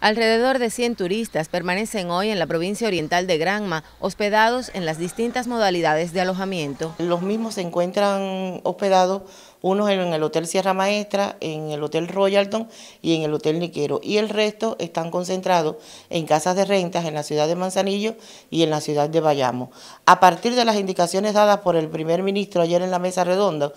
Alrededor de 100 turistas permanecen hoy en la provincia oriental de Granma, hospedados en las distintas modalidades de alojamiento. Los mismos se encuentran hospedados, unos en el Hotel Sierra Maestra, en el Hotel Royalton y en el Hotel Niquero, y el resto están concentrados en casas de rentas en la ciudad de Manzanillo y en la ciudad de Bayamo. A partir de las indicaciones dadas por el primer ministro ayer en la mesa redonda,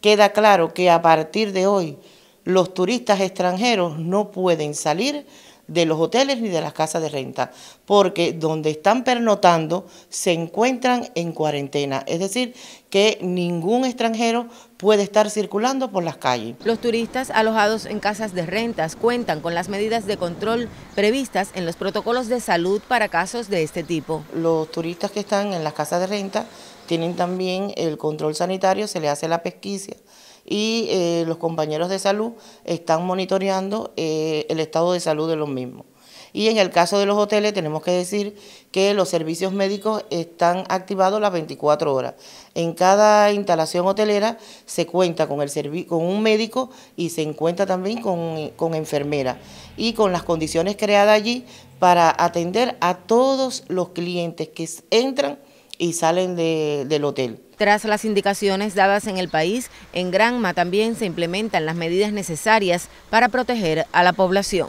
queda claro que a partir de hoy los turistas extranjeros no pueden salir de los hoteles ni de las casas de renta, porque donde están pernotando se encuentran en cuarentena, es decir, que ningún extranjero puede estar circulando por las calles. Los turistas alojados en casas de rentas cuentan con las medidas de control previstas en los protocolos de salud para casos de este tipo. Los turistas que están en las casas de renta tienen también el control sanitario, se le hace la pesquisa y eh, los compañeros de salud están monitoreando eh, el estado de salud de los mismos. Y en el caso de los hoteles tenemos que decir que los servicios médicos están activados las 24 horas. En cada instalación hotelera se cuenta con, el con un médico y se encuentra también con, con enfermera y con las condiciones creadas allí para atender a todos los clientes que entran y salen del hotel. Tras las indicaciones dadas en el país, en Granma también se implementan las medidas necesarias para proteger a la población.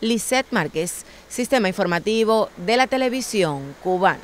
Lisette Márquez, Sistema Informativo de la Televisión Cubana.